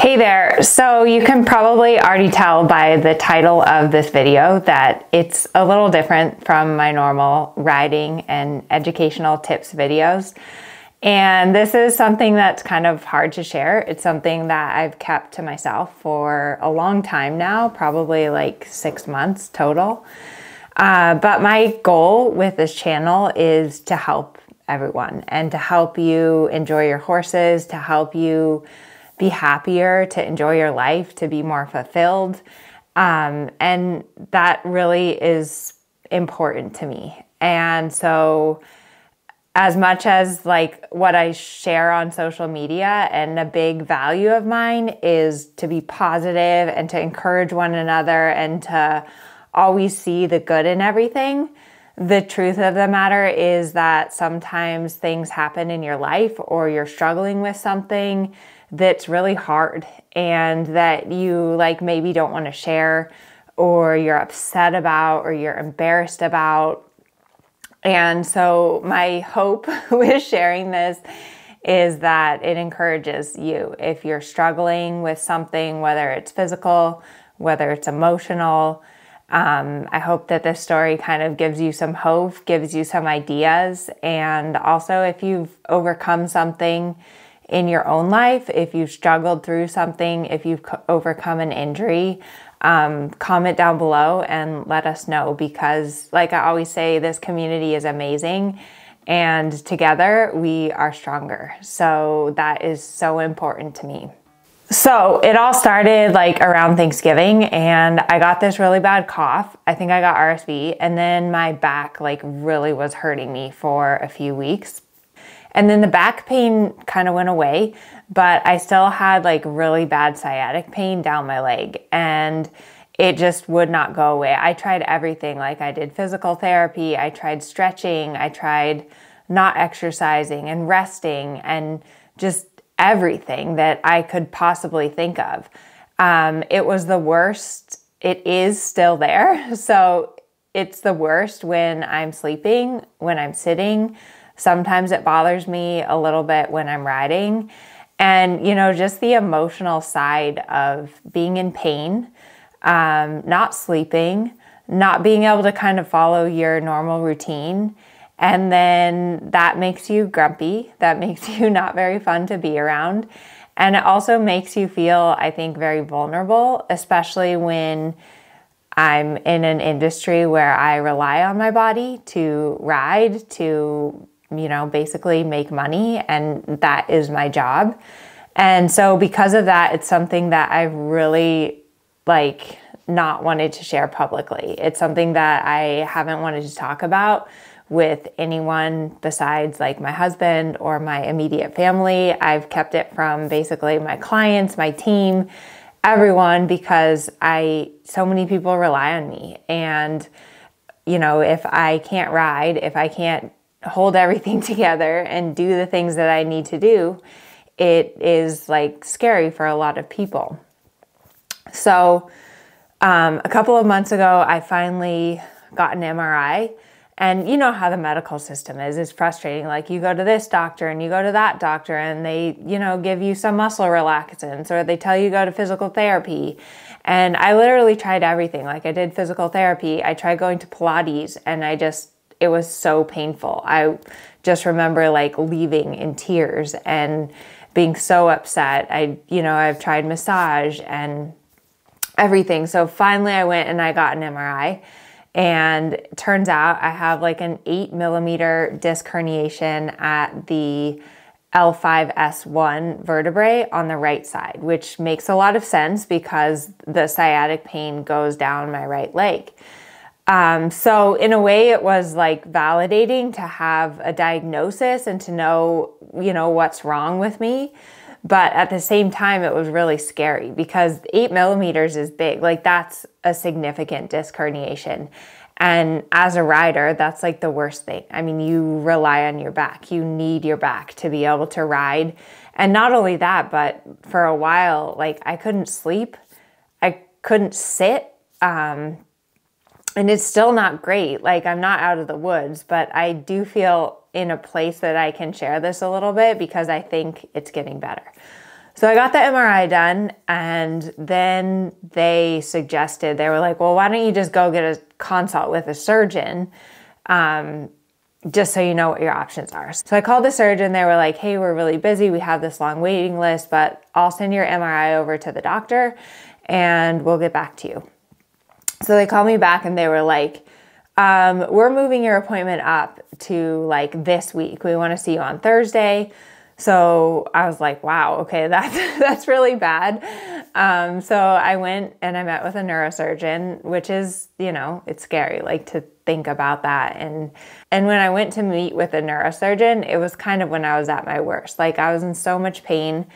Hey there, so you can probably already tell by the title of this video that it's a little different from my normal riding and educational tips videos. And this is something that's kind of hard to share. It's something that I've kept to myself for a long time now, probably like six months total. Uh, but my goal with this channel is to help everyone and to help you enjoy your horses, to help you be happier, to enjoy your life, to be more fulfilled. Um, and that really is important to me. And so, as much as like what I share on social media and a big value of mine is to be positive and to encourage one another and to always see the good in everything. The truth of the matter is that sometimes things happen in your life or you're struggling with something that's really hard and that you like maybe don't want to share or you're upset about or you're embarrassed about. And so, my hope with sharing this is that it encourages you. If you're struggling with something, whether it's physical, whether it's emotional, um, I hope that this story kind of gives you some hope, gives you some ideas, and also if you've overcome something in your own life, if you've struggled through something, if you've overcome an injury, um, comment down below and let us know because, like I always say, this community is amazing and together we are stronger. So that is so important to me. So it all started like around Thanksgiving and I got this really bad cough. I think I got RSV and then my back like really was hurting me for a few weeks and then the back pain kind of went away, but I still had like really bad sciatic pain down my leg and it just would not go away. I tried everything. Like I did physical therapy, I tried stretching, I tried not exercising and resting and just everything that I could possibly think of. Um, it was the worst. It is still there. So it's the worst when I'm sleeping, when I'm sitting Sometimes it bothers me a little bit when I'm riding. And, you know, just the emotional side of being in pain, um, not sleeping, not being able to kind of follow your normal routine. And then that makes you grumpy. That makes you not very fun to be around. And it also makes you feel, I think, very vulnerable, especially when I'm in an industry where I rely on my body to ride, to you know, basically make money, and that is my job. And so, because of that, it's something that I've really like not wanted to share publicly. It's something that I haven't wanted to talk about with anyone besides like my husband or my immediate family. I've kept it from basically my clients, my team, everyone because I so many people rely on me and you know, if I can't ride, if I can't hold everything together and do the things that I need to do, it is like scary for a lot of people. So, um, a couple of months ago, I finally got an MRI. And you know how the medical system is. It's frustrating. Like you go to this doctor and you go to that doctor and they, you know, give you some muscle relaxants or they tell you go to physical therapy. And I literally tried everything. Like I did physical therapy, I tried going to Pilates and I just it was so painful. I just remember like leaving in tears and being so upset. I, you know, I've tried massage and everything. So finally I went and I got an MRI. And turns out I have like an eight millimeter disc herniation at the L5S1 vertebrae on the right side, which makes a lot of sense because the sciatic pain goes down my right leg. Um, so in a way, it was like validating to have a diagnosis and to know, you know, what's wrong with me. But at the same time, it was really scary because eight millimeters is big. Like that's a significant disc herniation. And as a rider, that's like the worst thing. I mean, you rely on your back. You need your back to be able to ride. And not only that, but for a while, like I couldn't sleep. I couldn't sit. Um, and it's still not great. Like, I'm not out of the woods, but I do feel in a place that I can share this a little bit because I think it's getting better. So I got the MRI done, and then they suggested, they were like, well, why don't you just go get a consult with a surgeon? Um, just so you know what your options are. So I called the surgeon. They were like, hey, we're really busy. We have this long waiting list, but I'll send your MRI over to the doctor and we'll get back to you. So they called me back and they were like, um, we're moving your appointment up to like this week. We want to see you on Thursday. So I was like, wow, okay, that's that's really bad. Um, so I went and I met with a neurosurgeon, which is, you know, it's scary, like to think about that. And and when I went to meet with a neurosurgeon, it was kind of when I was at my worst. Like I was in so much pain.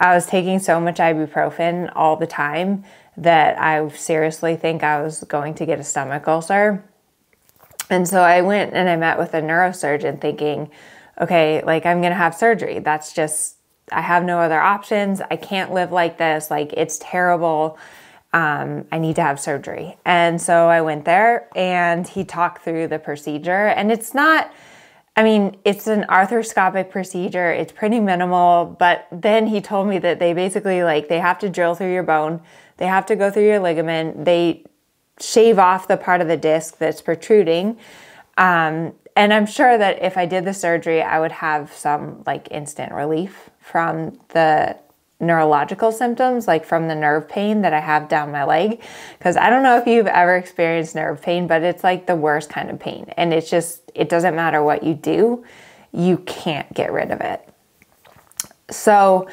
I was taking so much ibuprofen all the time that I seriously think I was going to get a stomach ulcer. And so I went and I met with a neurosurgeon thinking, okay, like I'm going to have surgery. That's just, I have no other options. I can't live like this. Like it's terrible. Um, I need to have surgery. And so I went there and he talked through the procedure. And it's not, I mean, it's an arthroscopic procedure. It's pretty minimal. But then he told me that they basically like, they have to drill through your bone, they have to go through your ligament, they shave off the part of the disc that's protruding. Um, and I'm sure that if I did the surgery, I would have some like instant relief from the neurological symptoms, like from the nerve pain that I have down my leg. Because I don't know if you've ever experienced nerve pain, but it's like the worst kind of pain. And it's just, it doesn't matter what you do, you can't get rid of it. So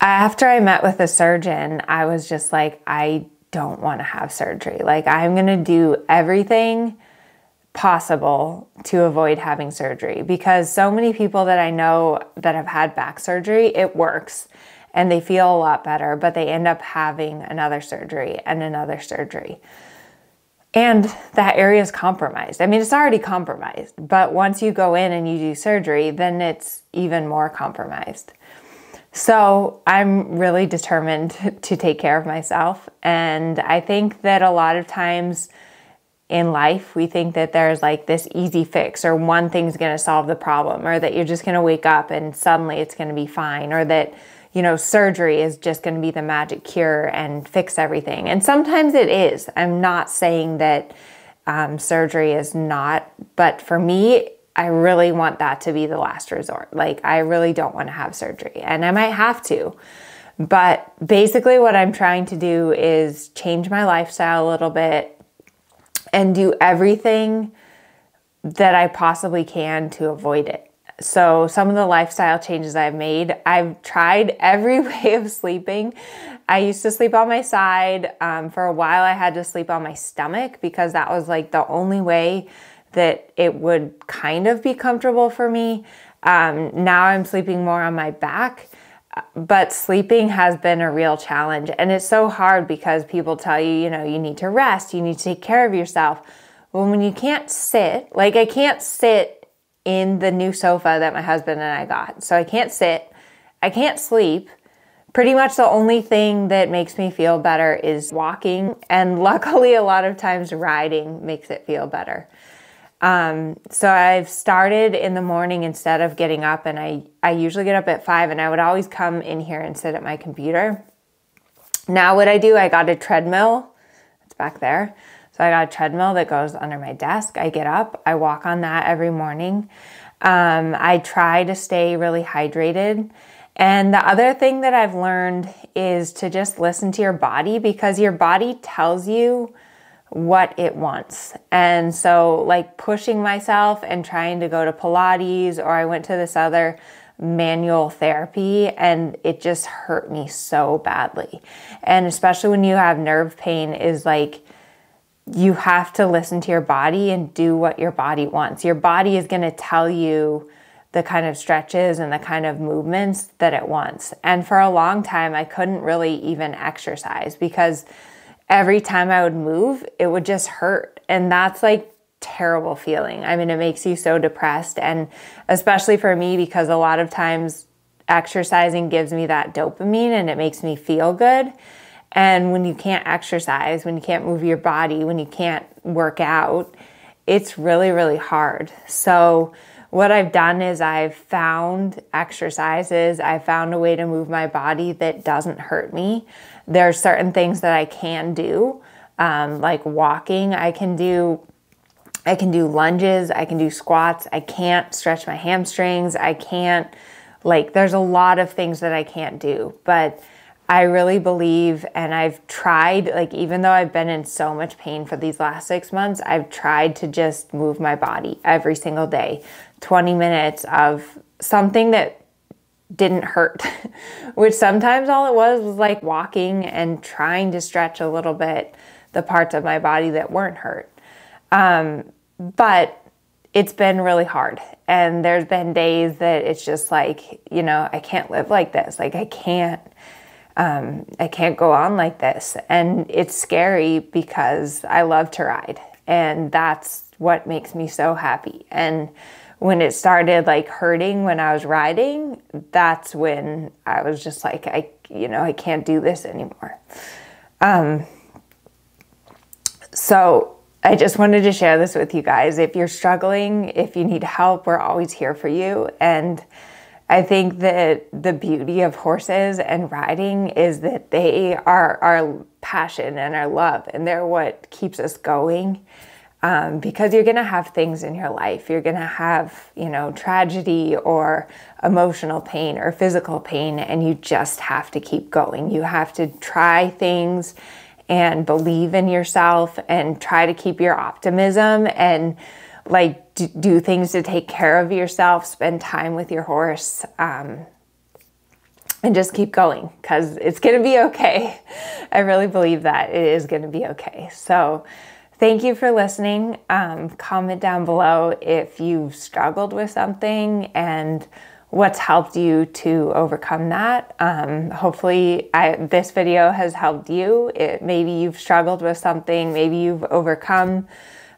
after I met with a surgeon, I was just like, I don't want to have surgery. Like, I'm going to do everything possible to avoid having surgery because so many people that I know that have had back surgery, it works and they feel a lot better, but they end up having another surgery and another surgery. And that area is compromised. I mean, it's already compromised, but once you go in and you do surgery, then it's even more compromised. So I'm really determined to take care of myself. And I think that a lot of times, in life, we think that there's like this easy fix or one thing's going to solve the problem or that you're just going to wake up and suddenly it's going to be fine or that, you know, surgery is just going to be the magic cure and fix everything. And sometimes it is. I'm not saying that um, surgery is not, but for me, I really want that to be the last resort. Like, I really don't want to have surgery and I might have to. But basically, what I'm trying to do is change my lifestyle a little bit, and do everything that I possibly can to avoid it. So, some of the lifestyle changes I've made, I've tried every way of sleeping. I used to sleep on my side. Um, for a while, I had to sleep on my stomach because that was like the only way that it would kind of be comfortable for me. Um, now I'm sleeping more on my back, but sleeping has been a real challenge. And it's so hard because people tell you, you know, you need to rest, you need to take care of yourself. Well, when you can't sit, like I can't sit in the new sofa that my husband and I got. So I can't sit, I can't sleep. Pretty much the only thing that makes me feel better is walking. And luckily, a lot of times riding makes it feel better. Um, so I've started in the morning instead of getting up, and I, I usually get up at five, and I would always come in here and sit at my computer. Now, what I do, I got a treadmill, it's back there. So I got a treadmill that goes under my desk. I get up, I walk on that every morning. Um, I try to stay really hydrated. And the other thing that I've learned is to just listen to your body because your body tells you what it wants. And so, like pushing myself and trying to go to Pilates, or I went to this other manual therapy and it just hurt me so badly. And especially when you have nerve pain, is like you have to listen to your body and do what your body wants. Your body is going to tell you the kind of stretches and the kind of movements that it wants. And for a long time, I couldn't really even exercise because every time I would move, it would just hurt. And that's like terrible feeling. I mean, it makes you so depressed. And especially for me, because a lot of times exercising gives me that dopamine and it makes me feel good. And when you can't exercise, when you can't move your body, when you can't work out, it's really, really hard. So, what I've done is I've found exercises, I've found a way to move my body that doesn't hurt me. There are certain things that I can do, um, like walking. I can do I can do lunges, I can do squats. I can't stretch my hamstrings. I can't like there's a lot of things that I can't do, but I really believe, and I've tried, like, even though I've been in so much pain for these last six months, I've tried to just move my body every single day. 20 minutes of something that didn't hurt, which sometimes all it was was like walking and trying to stretch a little bit the parts of my body that weren't hurt. Um, but it's been really hard. And there's been days that it's just like, you know, I can't live like this. Like, I can't um, I can't go on like this. And it's scary because I love to ride, and that's what makes me so happy. And when it started like hurting when I was riding, that's when I was just like, I, you know, I can't do this anymore. Um, so I just wanted to share this with you guys. If you're struggling, if you need help, we're always here for you. And I think that the beauty of horses and riding is that they are our passion and our love, and they're what keeps us going. Um, because you're going to have things in your life. You're going to have, you know, tragedy or emotional pain or physical pain, and you just have to keep going. You have to try things and believe in yourself and try to keep your optimism and like do things to take care of yourself, spend time with your horse, um, and just keep going because it's going to be okay. I really believe that it is going to be okay. So, thank you for listening. Um, comment down below if you've struggled with something and what's helped you to overcome that. Um, hopefully, I, this video has helped you. It, maybe you've struggled with something, maybe you've overcome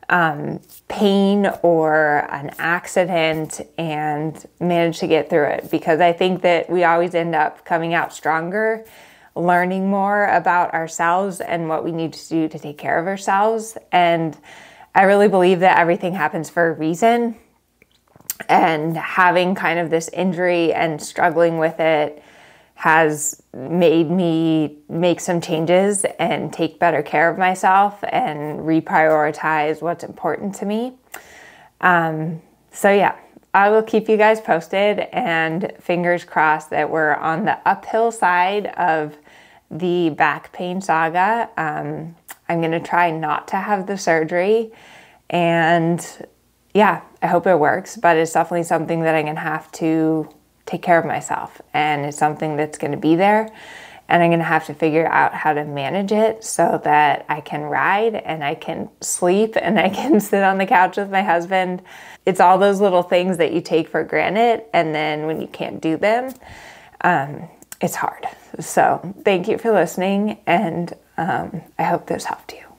um, pain or an accident and manage to get through it because I think that we always end up coming out stronger, learning more about ourselves and what we need to do to take care of ourselves. And I really believe that everything happens for a reason. And having kind of this injury and struggling with it has made me make some changes and take better care of myself and reprioritize what's important to me. Um, so, yeah, I will keep you guys posted and fingers crossed that we're on the uphill side of the back pain saga. Um, I'm going to try not to have the surgery and yeah, I hope it works, but it's definitely something that I'm going to have to take care of myself. And it's something that's going to be there. And I'm going to have to figure out how to manage it so that I can ride and I can sleep and I can sit on the couch with my husband. It's all those little things that you take for granted. And then when you can't do them, um, it's hard. So thank you for listening. And um, I hope this helped you.